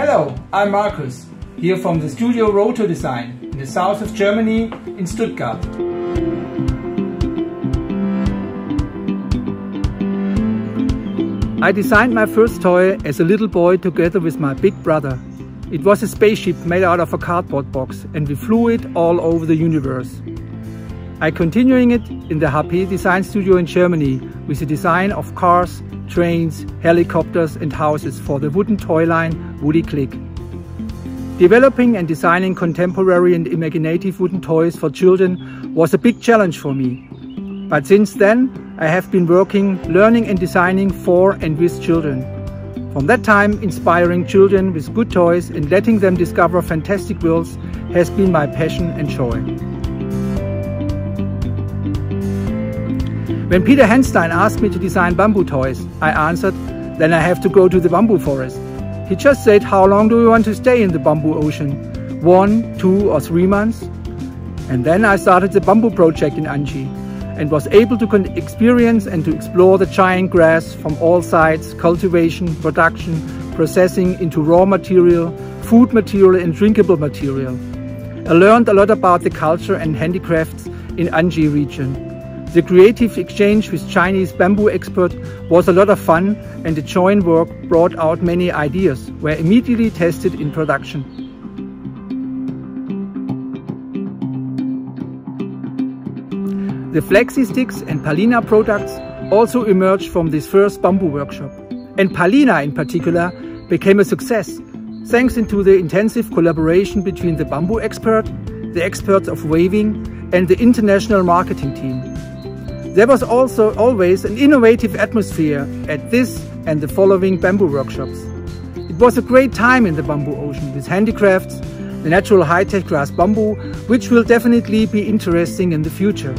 I'm Markus, here from the studio Roto Design in the south of Germany in Stuttgart. I designed my first toy as a little boy together with my big brother. It was a spaceship made out of a cardboard box and we flew it all over the universe. I continuing it in the HP Design Studio in Germany with the design of cars, trains, helicopters and houses for the wooden toy line Woody Click. Developing and designing contemporary and imaginative wooden toys for children was a big challenge for me. But since then, I have been working, learning and designing for and with children. From that time, inspiring children with good toys and letting them discover fantastic worlds has been my passion and joy. When Peter Handstein asked me to design bamboo toys, I answered, then I have to go to the bamboo forest. He just said, how long do you want to stay in the bamboo ocean? One, two or three months? And then I started the bamboo project in Anji and was able to experience and to explore the giant grass from all sides, cultivation, production, processing into raw material, food material and drinkable material. I learned a lot about the culture and handicrafts in Anji region the creative exchange with Chinese bamboo expert was a lot of fun and the joint work brought out many ideas, were immediately tested in production. The Flexi Sticks and Pallina products also emerged from this first bamboo workshop. And Pallina in particular became a success, thanks to the intensive collaboration between the bamboo expert, the experts of waving and the international marketing team. There was also always an innovative atmosphere at this and the following bamboo workshops. It was a great time in the bamboo ocean with handicrafts, the natural high-tech grass bamboo, which will definitely be interesting in the future.